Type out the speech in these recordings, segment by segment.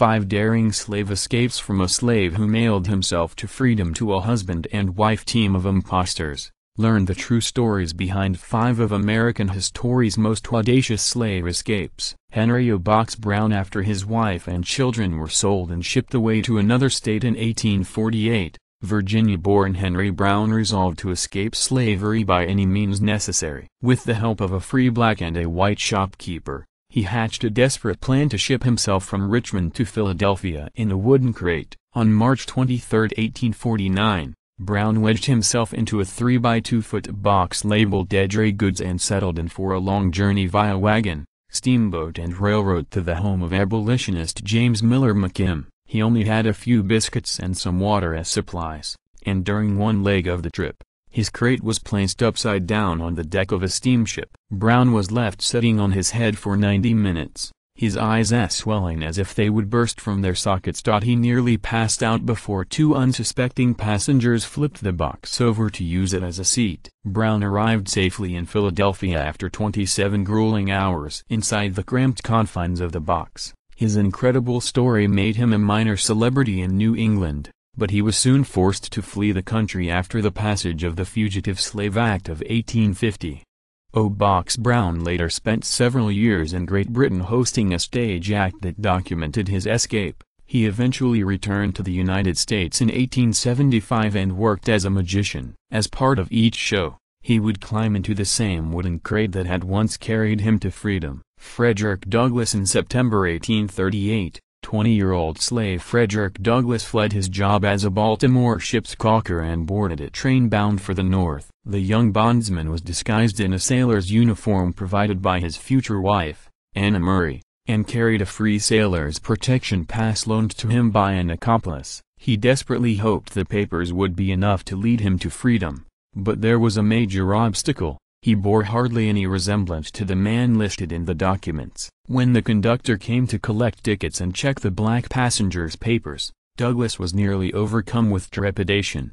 Five daring slave escapes from a slave who mailed himself to freedom to a husband and wife team of impostors. Learn the true stories behind five of American history's most audacious slave escapes. Henry O. Box Brown after his wife and children were sold and shipped away to another state in 1848, Virginia-born Henry Brown resolved to escape slavery by any means necessary. With the help of a free black and a white shopkeeper, he hatched a desperate plan to ship himself from Richmond to Philadelphia in a wooden crate. On March 23, 1849, Brown wedged himself into a 3-by-2-foot box labeled dead goods and settled in for a long journey via wagon, steamboat and railroad to the home of abolitionist James Miller McKim. He only had a few biscuits and some water as supplies, and during one leg of the trip, his crate was placed upside down on the deck of a steamship. Brown was left sitting on his head for 90 minutes, his eyes as swelling as if they would burst from their sockets. He nearly passed out before two unsuspecting passengers flipped the box over to use it as a seat. Brown arrived safely in Philadelphia after 27 grueling hours inside the cramped confines of the box. His incredible story made him a minor celebrity in New England but he was soon forced to flee the country after the passage of the Fugitive Slave Act of 1850. O. Box Brown later spent several years in Great Britain hosting a stage act that documented his escape. He eventually returned to the United States in 1875 and worked as a magician. As part of each show, he would climb into the same wooden crate that had once carried him to freedom. Frederick Douglass in September 1838, 20-year-old slave Frederick Douglass fled his job as a Baltimore ship's caulker and boarded a train bound for the north. The young bondsman was disguised in a sailor's uniform provided by his future wife, Anna Murray, and carried a free sailor's protection pass loaned to him by an accomplice. He desperately hoped the papers would be enough to lead him to freedom, but there was a major obstacle. He bore hardly any resemblance to the man listed in the documents. When the conductor came to collect tickets and check the black passenger's papers, Douglass was nearly overcome with trepidation.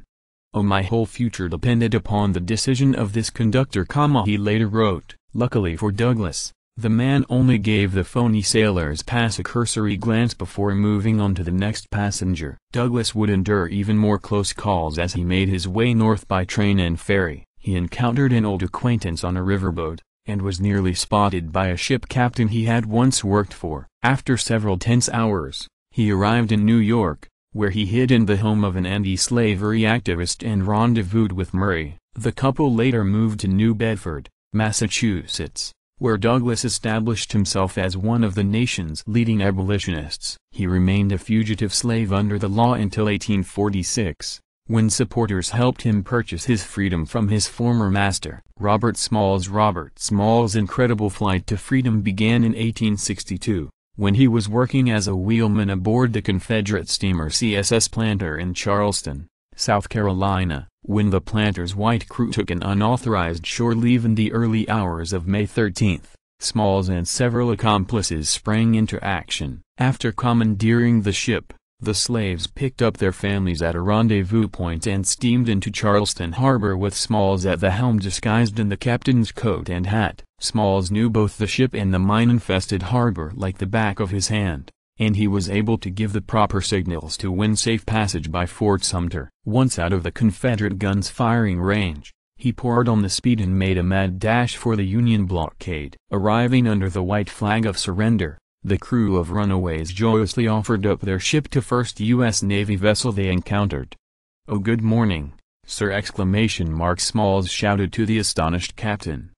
Oh my whole future depended upon the decision of this conductor comma he later wrote. Luckily for Douglass, the man only gave the phony sailor's pass a cursory glance before moving on to the next passenger. Douglass would endure even more close calls as he made his way north by train and ferry. He encountered an old acquaintance on a riverboat, and was nearly spotted by a ship captain he had once worked for. After several tense hours, he arrived in New York, where he hid in the home of an anti-slavery activist and rendezvoused with Murray. The couple later moved to New Bedford, Massachusetts, where Douglass established himself as one of the nation's leading abolitionists. He remained a fugitive slave under the law until 1846 when supporters helped him purchase his freedom from his former master. Robert Smalls Robert Smalls' incredible flight to freedom began in 1862, when he was working as a wheelman aboard the Confederate steamer CSS Planter in Charleston, South Carolina, when the Planter's white crew took an unauthorized shore leave in the early hours of May 13. Smalls and several accomplices sprang into action. After commandeering the ship, the slaves picked up their families at a rendezvous point and steamed into Charleston harbor with Smalls at the helm disguised in the captain's coat and hat. Smalls knew both the ship and the mine-infested harbor like the back of his hand, and he was able to give the proper signals to win safe passage by Fort Sumter. Once out of the Confederate guns firing range, he poured on the speed and made a mad dash for the Union blockade. Arriving under the white flag of surrender, the crew of runaways joyously offered up their ship to first U.S. Navy vessel they encountered. Oh good morning, sir exclamation mark Smalls shouted to the astonished captain.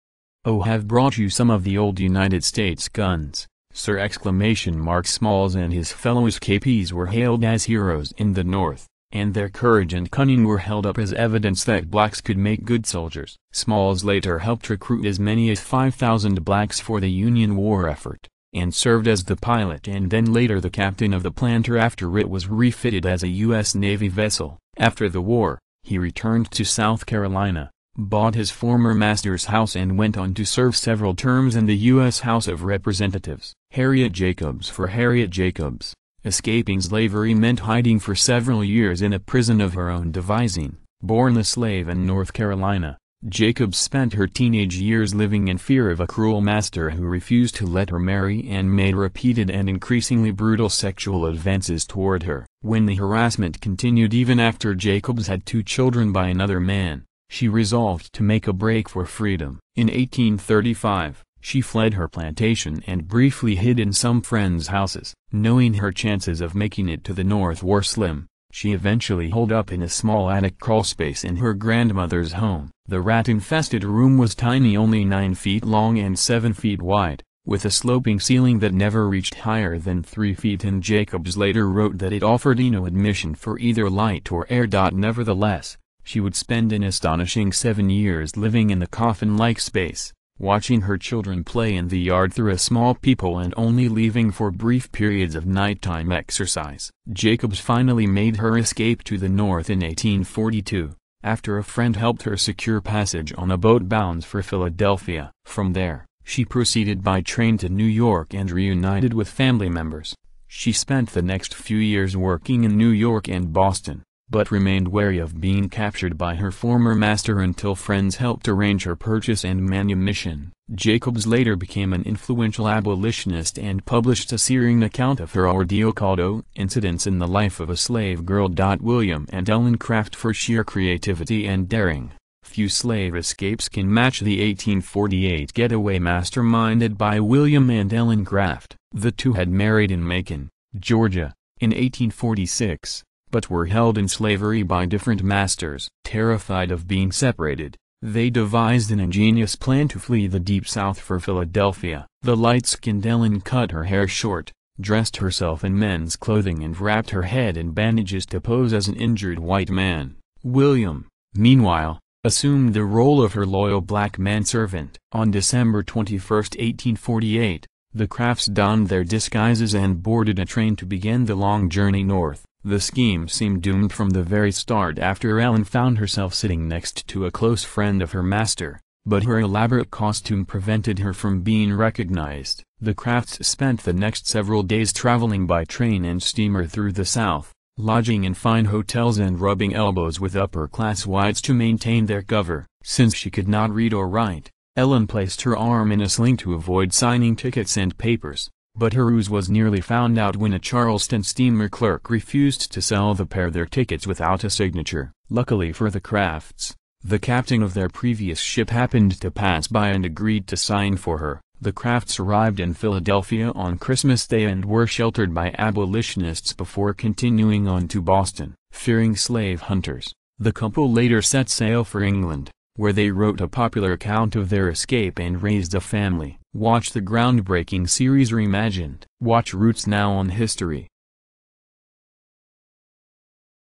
Oh have brought you some of the old United States guns, sir exclamation mark Smalls and his fellow escapees were hailed as heroes in the North, and their courage and cunning were held up as evidence that blacks could make good soldiers. Smalls later helped recruit as many as 5,000 blacks for the Union war effort and served as the pilot and then later the captain of the planter after it was refitted as a U.S. Navy vessel. After the war, he returned to South Carolina, bought his former master's house and went on to serve several terms in the U.S. House of Representatives. Harriet Jacobs For Harriet Jacobs, escaping slavery meant hiding for several years in a prison of her own devising. Born a slave in North Carolina, Jacobs spent her teenage years living in fear of a cruel master who refused to let her marry and made repeated and increasingly brutal sexual advances toward her. When the harassment continued even after Jacobs had two children by another man, she resolved to make a break for freedom. In 1835, she fled her plantation and briefly hid in some friends' houses. Knowing her chances of making it to the north were slim, she eventually holed up in a small attic crawlspace in her grandmother's home. The rat-infested room was tiny only 9 feet long and 7 feet wide, with a sloping ceiling that never reached higher than 3 feet and Jacobs later wrote that it offered no admission for either light or air. Nevertheless, she would spend an astonishing seven years living in the coffin-like space watching her children play in the yard through a small peephole and only leaving for brief periods of nighttime exercise. Jacobs finally made her escape to the north in 1842, after a friend helped her secure passage on a boat bound for Philadelphia. From there, she proceeded by train to New York and reunited with family members. She spent the next few years working in New York and Boston, but remained wary of being captured by her former master until friends helped arrange her purchase and manumission. Jacobs later became an influential abolitionist and published a searing account of her ordeal called O Incidents in the Life of a Slave Girl. William and Ellen Craft for sheer creativity and daring. Few slave escapes can match the 1848 getaway masterminded by William and Ellen Craft. The two had married in Macon, Georgia, in 1846 but were held in slavery by different masters. Terrified of being separated, they devised an ingenious plan to flee the Deep South for Philadelphia. The light-skinned Ellen cut her hair short, dressed herself in men's clothing and wrapped her head in bandages to pose as an injured white man. William, meanwhile, assumed the role of her loyal black manservant. On December 21, 1848, the Crafts donned their disguises and boarded a train to begin the long journey north. The scheme seemed doomed from the very start after Ellen found herself sitting next to a close friend of her master, but her elaborate costume prevented her from being recognized. The Crafts spent the next several days traveling by train and steamer through the South, lodging in fine hotels and rubbing elbows with upper-class whites to maintain their cover. Since she could not read or write, Ellen placed her arm in a sling to avoid signing tickets and papers. But her ruse was nearly found out when a Charleston steamer clerk refused to sell the pair their tickets without a signature. Luckily for the Crafts, the captain of their previous ship happened to pass by and agreed to sign for her. The Crafts arrived in Philadelphia on Christmas Day and were sheltered by abolitionists before continuing on to Boston. Fearing slave hunters, the couple later set sail for England where they wrote a popular account of their escape and raised a family. Watch the groundbreaking series Reimagined. Watch Roots now on History.